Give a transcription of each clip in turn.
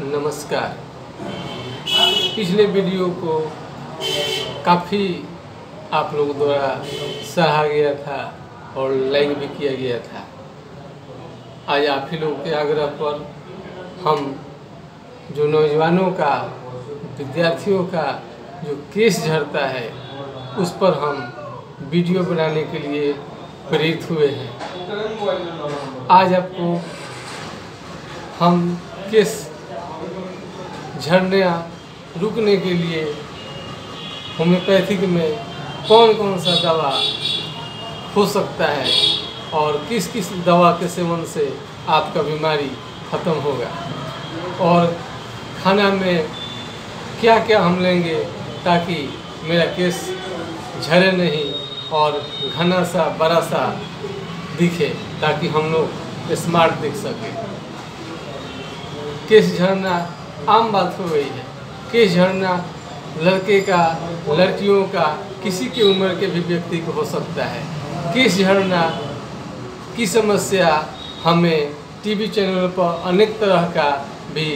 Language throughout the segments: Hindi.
नमस्कार। पिछले वीडियो को काफ़ी आप लोगों द्वारा सराहा गया था और लाइक भी किया गया था। आज आप ही लोग के आग्रह पर हम जो नौजवानों का, विद्यार्थियों का जो केस झड़ता है, उस पर हम वीडियो बनाने के लिए प्रेरित हुए हैं। आज आपको हम केस झड़ने रुकने के लिए होम्योपैथिक में कौन कौन सा दवा हो सकता है और किस किस दवा के सेवन से आपका बीमारी ख़त्म होगा? और खाना में क्या क्या हम लेंगे ताकि मेरा केस झरे नहीं और घना सा, बड़ा सा दिखे ताकि हम लोग स्मार्ट दिख सके? केस झड़ना आम बात हो गई है केस झरना लड़के का, लड़कियों का, किसी की उम्र के भी व्यक्ति को हो सकता है। केस झरना, की समस्या हमें टीवी चैनल पर अनेक तरह का भी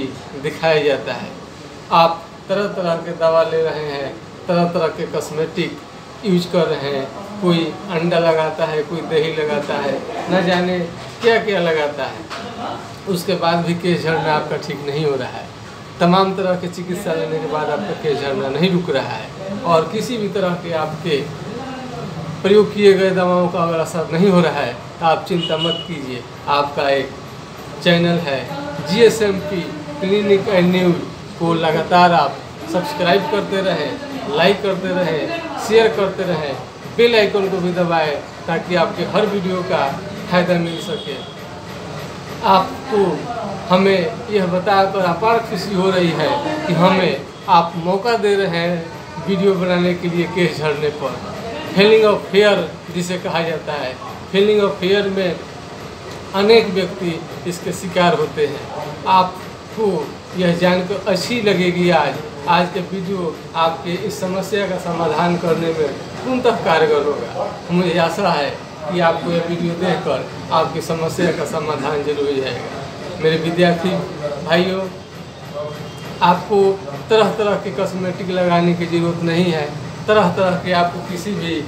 दिखाया जाता है। आप तरह तरह के दवा ले रहे हैं, तरह तरह के कॉस्मेटिक यूज़ कर रहे हैं। कोई अंडा लगाता है, कोई दही लगाता है, न जाने क्या क्या लगाता है। उसके बाद भी केस झड़ना आपका ठीक नहीं हो रहा है। तमाम तरह के चिकित्सा लेने के बाद आपका केस झड़ना नहीं रुक रहा है और किसी भी तरह के आपके प्रयोग किए गए दवाओं का अगर असर नहीं हो रहा है तो आप चिंता मत कीजिए। आपका एक चैनल है G S M P clinic and news को लगातार आप सब्सक्राइब करते रहें, लाइक करते रहें, शेयर करते रहें, बेल आइकन को भी दबाएँ, ताकि आपके हर वीडियो का फ़ायदा मिल सके। आपको हमें यह बताकर अपार खुशी हो रही है कि हमें आप मौका दे रहे हैं वीडियो बनाने के लिए केस झड़ने पर। फीलिंग ऑफ़ फेयर जिसे कहा जाता है। फीलिंग ऑफ़ फेयर में अनेक व्यक्ति इसके शिकार होते हैं। आपको यह जानकर अच्छी लगेगी आज। आज के वीडियो आपके इस समस्या का समाधान करने में पूर्णतः कारगर होगा। मुझे आशा है कि आपको यह वीडियो देखकर आपकी समस्या का समाधान ज़रूर जाएगा। मेरे विद्यार्थी, भाइयों, आपको तरह तरह के कॉस्मेटिक लगाने की ज़रूरत नहीं है। तरह तरह के आपको किसी भी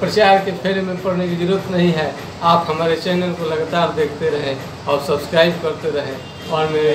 प्रचार के फेरे में पड़ने की ज़रूरत नहीं है। आप हमारे चैनल को लगातार देखते रहें और सब्सक्राइब करते रहें और मेरे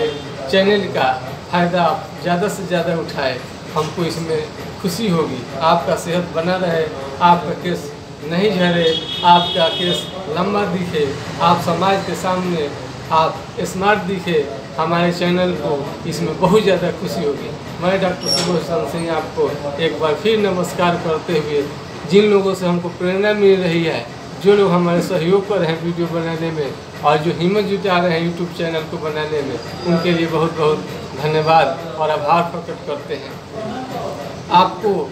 चैनल का फ़ायदा आप ज़्यादा से ज़्यादा उठाए। हमको इसमें खुशी होगी। आपका सेहत बना रहे, आपका केस नहीं झरे आपका केस लंबा दिखे, आप समाज के सामने आप स्मार्ट दिखे, हमारे चैनल को, इसमें बहुत ज़्यादा खुशी होगी। मैं डॉक्टर सुबोध सिंह आपको एक बार फिर नमस्कार करते हुए, जिन लोगों से हमको प्रेरणा मिल रही है, जो लोग हमारे सहयोग पर हैं वीडियो बनाने में, और जो हिम्मत जुटा रहे हैं यूट्यूब चैनल को बनाने में, उनके लिए बहुत बहुत धन्यवाद और आभार प्रकट करते हैं। आपको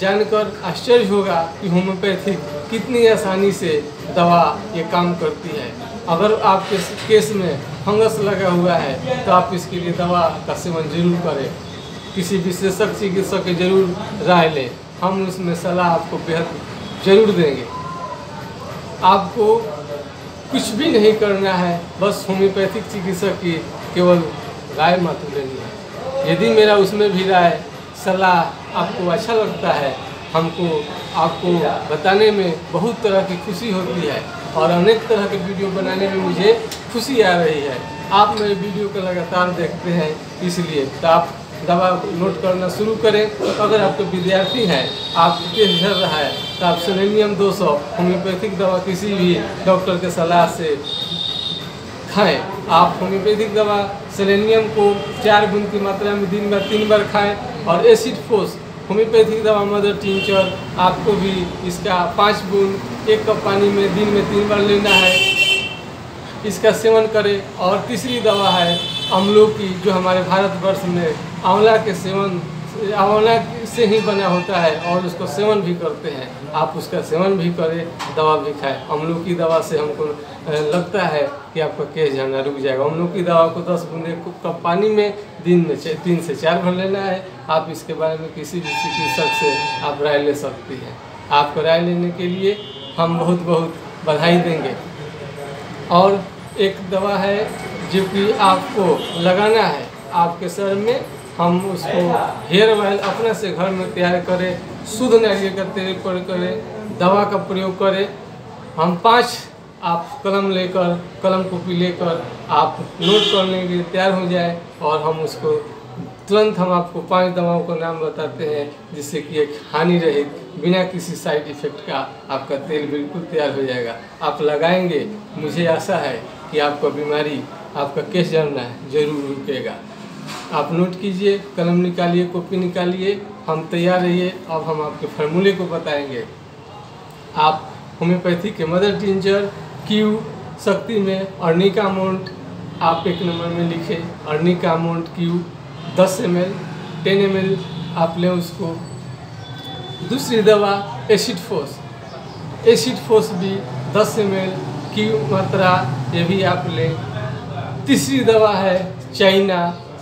जानकर आश्चर्य होगा कि होम्योपैथिक कितनी आसानी से दवा ये काम करती है। अगर आपके केस में फंगस लगा हुआ है तो आप इसके लिए दवा का सेवन ज़रूर करें। किसी विशेषज्ञ चिकित्सक की ज़रूर राय लें। हम उसमें सलाह आपको बेहद ज़रूर देंगे। आपको कुछ भी नहीं करना है, बस होम्योपैथिक चिकित्सक की केवल राय मात्र लेनी है। यदि मेरा उसमें भी राय, सलाह आपको अच्छा लगता है, हमको, आपको बताने में बहुत तरह की खुशी होती है। और अनेक तरह के वीडियो बनाने में मुझे खुशी आ रही है। आप मेरे वीडियो को लगातार देखते हैं, इसलिए तो आप दवा नोट करना शुरू करें। अगर आपके विद्यार्थी हैं, आप झड़ रहा है तो आप सेलेनियम 200 होम्योपैथिक दवा किसी भी डॉक्टर के सलाह से खाएँ। आप होम्योपैथिक दवा सेलेनियम को चार बूंद की मात्रा में दिन में तीन बार खाएँ और एसिड फोस होम्योपैथिक दवा, मदर टिंचर, आपको भी इसका पाँच बूंद, एक कप पानी में दिन में तीन बार लेना है। इसका सेवन करें। और तीसरी दवा है अमलों की जो हमारे भारतवर्ष में आंवला के सेवन, आंवला से ही बना होता है और उसको सेवन भी करते हैं। आप उसका सेवन भी करें, दवा भी खाएँ। अमलों की दवा से हमको लगता है कि आपका केस झड़ना रुक जाएगा। अमलों की दवा को दस बूंदे कप पानी में दिन में तीन से चार भर लेना है। आप इसके बारे में किसी भी चिकित्सक से आप राय ले सकती हैं। आपको राय लेने के लिए हम बहुत बहुत बधाई देंगे। और एक दवा है जो कि आपको लगाना है। आपके शहर में हम उसको हेयर ऑयल अपने से घर में तैयार करें, शुद्ध नारियल का तेल प्रयोग करें, दवा का प्रयोग करें। हम पाँच आप कलम लेकर, कलम कॉपी लेकर आप नोट करने के लिए तैयार हो जाए और हम उसको तुरंत हम आपको पाँच दवाओं का नाम बताते हैं, जिससे कि एक हानि रहित, बिना किसी साइड इफ़ेक्ट का आपका तेल बिल्कुल तैयार हो जाएगा। आप लगाएँगे, मुझे आशा है कि आपका बीमारी, आपका केस है ज़रूर रुकेगा। आप नोट कीजिए, कलम निकालिए, कॉपी निकालिए, हम तैयार रहिए। अब हम आपके फार्मूले को बताएँगे। आप होम्योपैथी के मदर टिंचर क्यू शक्ति में अर्निंग अर्निका अमाउंट आप एक नंबर में लिखें। अर्निंग अर्निका अमाउंट क्यू दस M L ten M L आप लें उसको। दूसरी दवा एसिड फोस एसिड फोस भी दस एम एल की मात्रा ये भी आप लें। तीसरी दवा है चाइना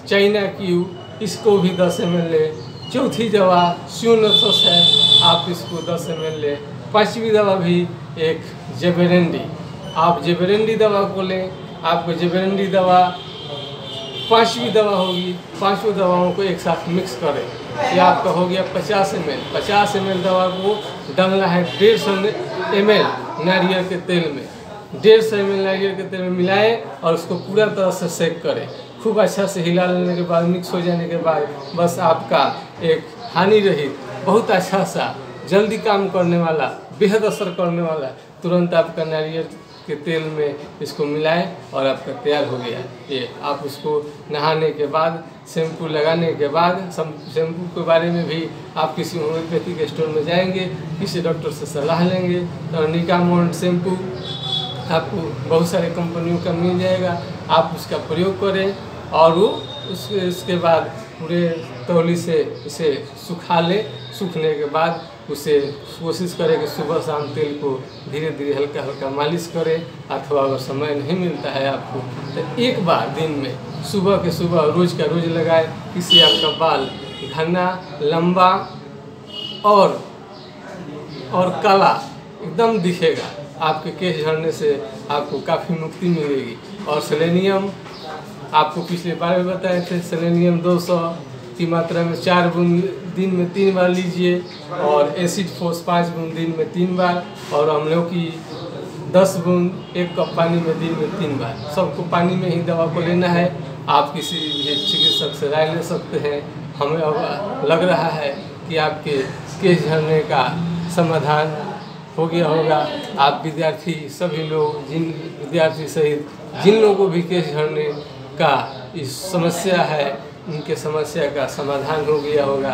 चाइना क्यू इसको भी दस एम एल लें। चौथी दवा स्यूनथोस है, आप इसको दस एम एल लें। पाँचवीं दवा भी एक जेबेरेंडी आप जेबेरेंडी दवा को लें, आपको जेबेरेंडी दवा, पांचवी दवा होगी पाँचों दवाओं को एक साथ मिक्स करें। ये आपका हो गया पचास एम एल पचास एम एल दवा को डालना है डेढ़ सौ एम एल नारियल के तेल में। डेढ़ सौ एम एल नारियल के तेल में मिलाएँ और उसको पूरा तरह से सेक करें। खूब अच्छा से हिला लेने के बाद मिक्स हो जाने के बाद बस आपका एक हानि रहित, बहुत अच्छा सा, जल्दी काम करने वाला, बेहद असर करने वाला, तुरंत आपका नारियल के तेल में इसको मिलाएँ और आपका तैयार हो गया। ये आप उसको नहाने के बाद, शैम्पू लगाने के बाद शैम्पू के बारे में भी आप किसी होम्योपैथिक स्टोर में जाएँगे, किसी डॉक्टर से सलाह लेंगे तो निका मोन्ट शैम्पू आपको बहुत सारे कंपनियों का मिल जाएगा। आप उसका प्रयोग करें और वो उस, उसके बाद पूरे तौली से इसे सुखा लें। सूखने के बाद उसे कोशिश करें कि सुबह शाम तेल को धीरे धीरे हल्का हल्का मालिश करें, अथवा अगर समय नहीं मिलता है आपको तो एक बार दिन में सुबह के सुबह रोज़ का रोज़ लगाए। इससे आपका बाल घना, लंबा और और काला एकदम दिखेगा। आपके केस झड़ने से आपको काफ़ी मुक्ति मिलेगी। और सेलेनियम, आपको पिछले बार में बताए थे, सेलेनियम 200 की मात्रा में चार बूंद दिन में तीन बार लीजिए और एसिड फोर्स पाँच बूंद दिन में तीन बार और हम लोग की दस बूंद, एक कप पानी में दिन में तीन बार। सबको पानी में ही दवा को लेना है। आप किसी भी चिकित्सक से राय ले सकते हैं। हमें अब लग रहा है कि आपके केस झड़ने का समाधान हो गया होगा। आप विद्यार्थी, सभी लोग, जिन विद्यार्थी सहित, जिन लोगों को भी केस झड़ने का इस समस्या है उनके समस्या का समाधान हो गया होगा।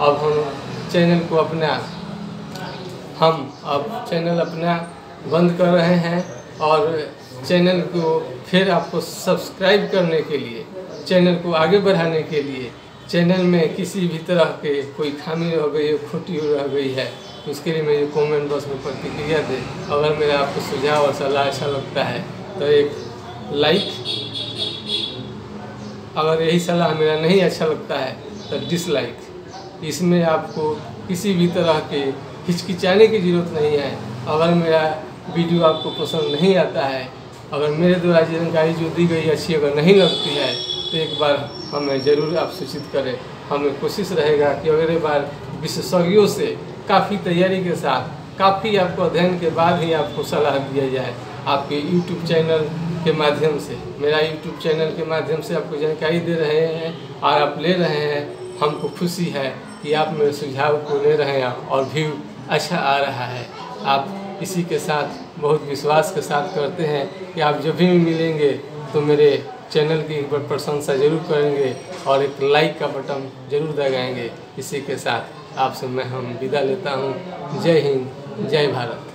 अब हम चैनल को अपना, हम अब चैनल अपना बंद कर रहे हैं और चैनल को फिर आपको सब्सक्राइब करने के लिए, चैनल को आगे बढ़ाने के लिए, चैनल में किसी भी तरह के कोई खामी रह गई है, खोटी रह गई है तो उसके लिए मेरे कमेंट बॉक्स में प्रतिक्रिया दे। अगर मेरा आपको सुझाव और सलाह अच्छा लगता है तो एक लाइक अगर यही सलाह मेरा नहीं अच्छा लगता है तो डिसलाइक इसमें आपको किसी भी तरह के हिचकिचाने की ज़रूरत नहीं है। अगर मेरा वीडियो आपको पसंद नहीं आता है, अगर मेरे द्वारा जानकारी जो दी गई अच्छी अगर नहीं लगती है तो एक बार हमें ज़रूर आप सूचित करें। हमें कोशिश रहेगा कि अगले बार विशेषज्ञों से काफ़ी तैयारी के साथ, काफ़ी आपको अध्ययन के बाद ही आपको सलाह दिया जाए। आपके यूट्यूब चैनल के माध्यम से, मेरा यूट्यूब चैनल के माध्यम से आपको जानकारी दे रहे हैं और आप ले रहे हैं, हमको खुशी है कि आप मेरे सुझाव को ले रहे हैं और व्यू अच्छा आ रहा है। आप इसी के साथ बहुत विश्वास के साथ करते हैं कि आप जब भी मिलेंगे तो मेरे चैनल की एक बार प्रशंसा ज़रूर करेंगे और एक लाइक का बटन ज़रूर दबाएँगे। इसी के साथ आपसे मैं हम विदा लेता हूँ। जय हिंद, जय भारत।